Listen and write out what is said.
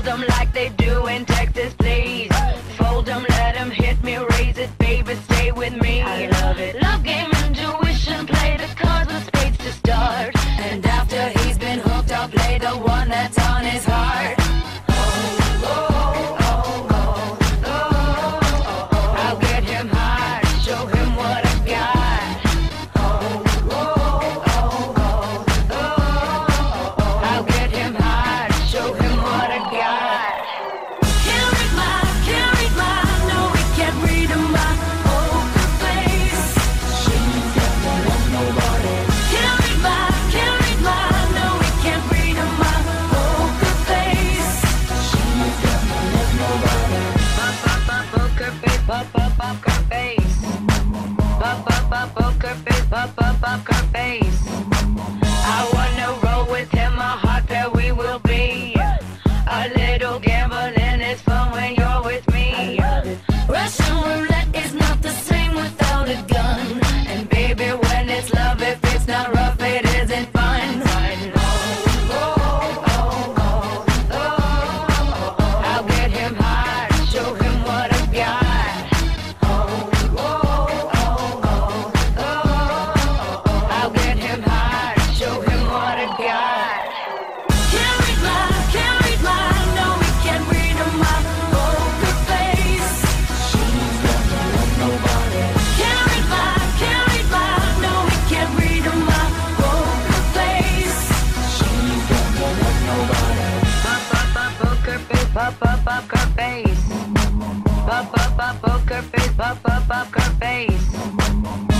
Hold 'em like they do in Texas, please. Fold 'em, let 'em hit me, raise it, baby, stay with me. I love it. Love game, intuition, play the cards with spades to start. And after he's been hooked, I'll play the one that's on his heart. Face, pop, pop, poker face. Pop, pop, pop, poker face, pop, pop, poker face. I wanna roll with him, face, pop, pop, poker face. Pop, pop, pop, poker face, pop, pop, poker face.